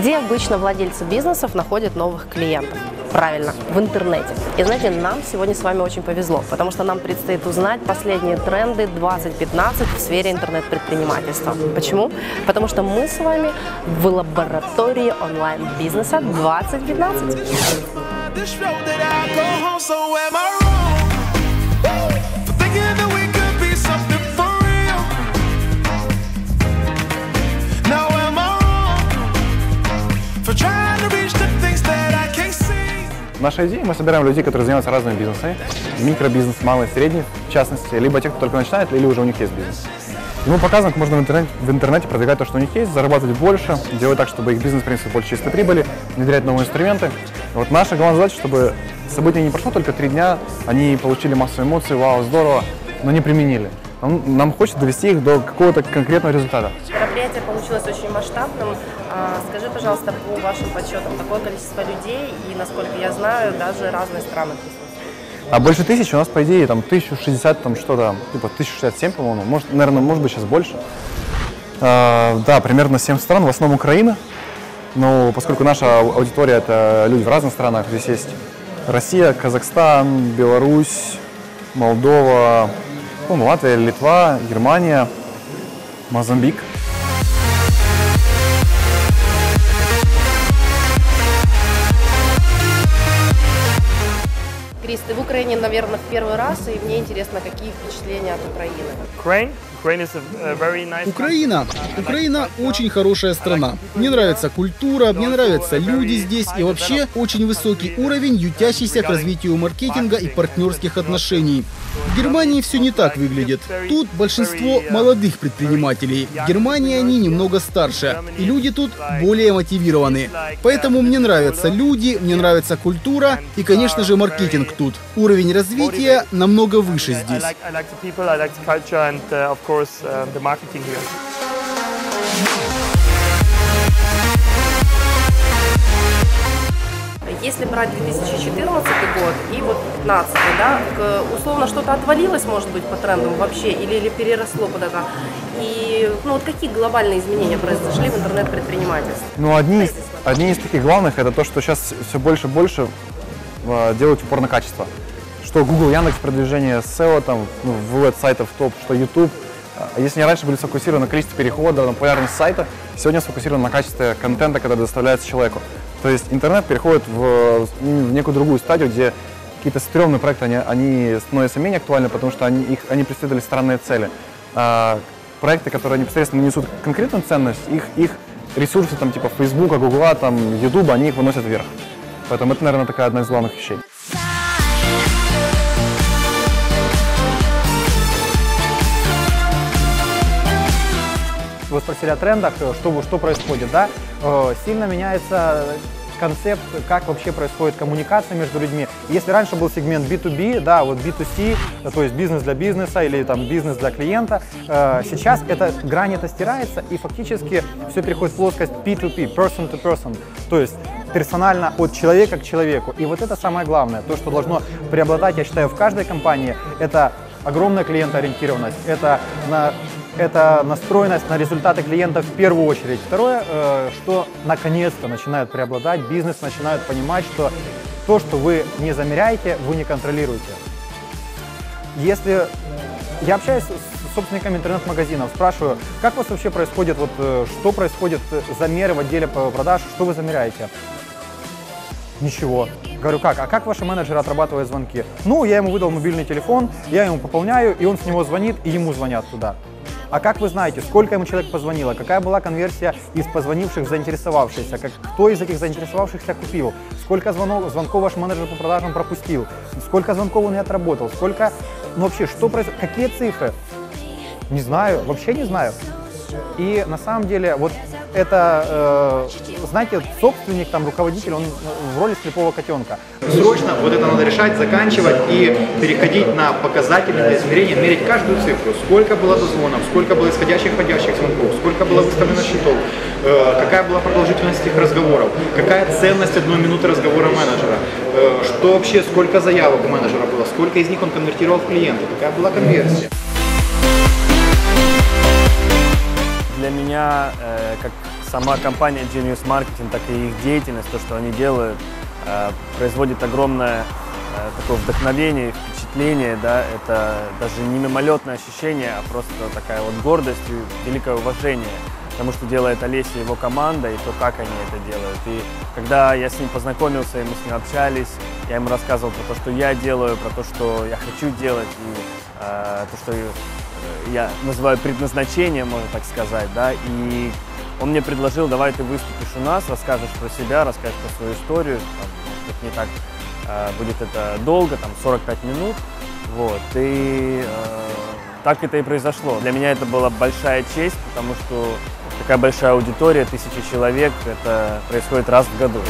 Где обычно владельцы бизнесов находят новых клиентов? Правильно, в интернете. И знаете, нам сегодня с вами очень повезло, потому что нам предстоит узнать последние тренды 2015 в сфере интернет-предпринимательства. Почему? Потому что мы с вами в лаборатории онлайн-бизнеса 2015. Наша идея, мы собираем людей, которые занимаются разными бизнесами. Микробизнес, малый, средний, в частности, либо тех, кто только начинает, или уже у них есть бизнес. И мы показываем, как можно в интернете, в интернете продвигать то, что у них есть, зарабатывать больше, делать так, чтобы их бизнес приносил больше чистой прибыли, внедрять новые инструменты. Вот наша главная задача, чтобы событие не прошло только три дня, они получили массу эмоций, вау, здорово, но не применили. Нам, нам хочется довести их до какого-то конкретного результата. Мероприятие получилось очень масштабным. А, Скажи, пожалуйста, по вашим подсчетам, такое количество людей и, насколько я знаю, даже разные страны. А больше тысячи у нас, по идее, там 1060, там что-то, типа 1067, по-моему. Может, наверное, может быть, сейчас больше. А, да, примерно 7 стран, в основном Украина. Но поскольку наша ау- аудитория это люди в разных странах, здесь есть Россия, Казахстан, Беларусь, Молдова, ну, Латвия, Литва, Германия, Мозамбик. Крис, ты в Украине, наверное, в первый раз, и мне интересно, какие впечатления от Украины? Ukraine. Nice. Украина. Украина очень хорошая страна. Мне нравится культура, мне нравятся люди здесь и вообще очень высокий уровень, ютящийся к развитию маркетинга и партнерских отношений. В Германии все не так выглядит. Тут большинство молодых предпринимателей. В Германии они немного старше. И люди тут более мотивированы. Поэтому мне нравятся люди, мне нравится культура и, конечно же, маркетинг тут. Уровень развития намного выше здесь. Course uh, the marketing here. Если брать 2014 год и вот 15 да, условно что-то отвалилось, может быть, по трендам вообще, или, или переросло куда-то. И ну, вот какие глобальные изменения произошли в интернет-предпринимательстве? Ну, одни, из- одни из таких главных это то, что сейчас все больше и больше э, делают упор на качество. Что Google, Яндекс продвижение SEO, там, ну, веб-сайтов топ, что YouTube. А Если не раньше были сфокусированы на количестве переходов, на популярность сайта, сегодня сфокусированы на качестве контента, который доставляется человеку. То есть интернет переходит в, в некую другую стадию, где какие-то стрёмные проекты, они, они становятся менее актуальны, потому что они, их, они преследовали странные цели. А проекты, которые непосредственно несут конкретную ценность, их, их ресурсы там типа Фейсбука, Гугла, там, Ютуба, они их выносят вверх. Поэтому это, наверное, такая одна из главных вещей. Спросили о трендах, э, что, что происходит, да? Э, Сильно меняется концепт, как вообще происходит коммуникация между людьми. Если раньше был сегмент B2B, да, вот B2C, э, то есть бизнес для бизнеса или там бизнес для клиента, э, сейчас эта грань это стирается и фактически все переходит в плоскость P2P, person to person, то есть персонально от человека к человеку. И вот это самое главное, то, что должно преобладать, я считаю, в каждой компании, это огромная клиентоориентированность, это на это настроенность на результаты клиента в первую очередь. Второе, э, что наконец-то начинает преобладать, бизнес начинает понимать, что то, что вы не замеряете, вы не контролируете. Если я общаюсь с собственниками интернет-магазинов, спрашиваю, как у вас вообще происходит, вот, э, что происходит э, замеры в отделе продаж, что вы замеряете? Ничего. Говорю, как? А как ваши менеджеры отрабатывают звонки? Ну, я ему выдал мобильный телефон, я ему пополняю, и он с него звонит, и ему звонят туда. А как вы знаете, сколько ему человек позвонило, какая была конверсия из позвонивших заинтересовавшихся, как, кто из этих заинтересовавшихся купил, сколько звонков, звонков ваш менеджер по продажам пропустил, сколько звонков он не отработал, сколько, ну вообще, что происходит, какие цифры? Не знаю, вообще не знаю. И на самом деле вот это, э, знаете, собственник, там, руководитель, он в роли слепого котенка. Срочно вот это надо решать, заканчивать и переходить на показатели для измерения, мерить каждую цифру. Сколько было дозвонов, сколько было исходящих, входящих звонков, сколько было выставлено счетов, э, какая была продолжительность этих разговоров, какая ценность одной минуты разговора менеджера, э, что вообще, сколько заявок у менеджера было, сколько из них он конвертировал в клиента, какая была конверсия. Для меня, э, как сама компания Genius Marketing, так и их деятельность, то, что они делают, э, производит огромное э, такое вдохновение, впечатление, да, это даже не мимолетное ощущение, а просто такая вот гордость и великое уважение тому, что делает Олеся и его команда, и то, как они это делают. И когда я с ним познакомился, и мы с ним общались, я ему рассказывал про то, что я делаю, про то, что я хочу делать, и э, то, что э, я называю предназначением, можно так сказать, да, и он мне предложил, давай ты выступишь у нас, расскажешь про себя, расскажешь про свою историю, там, может не так э, будет это долго, там 45 минут, вот, и э, так это и произошло. Для меня это была большая честь, потому что такая большая аудитория, тысячи человек, это происходит раз в году.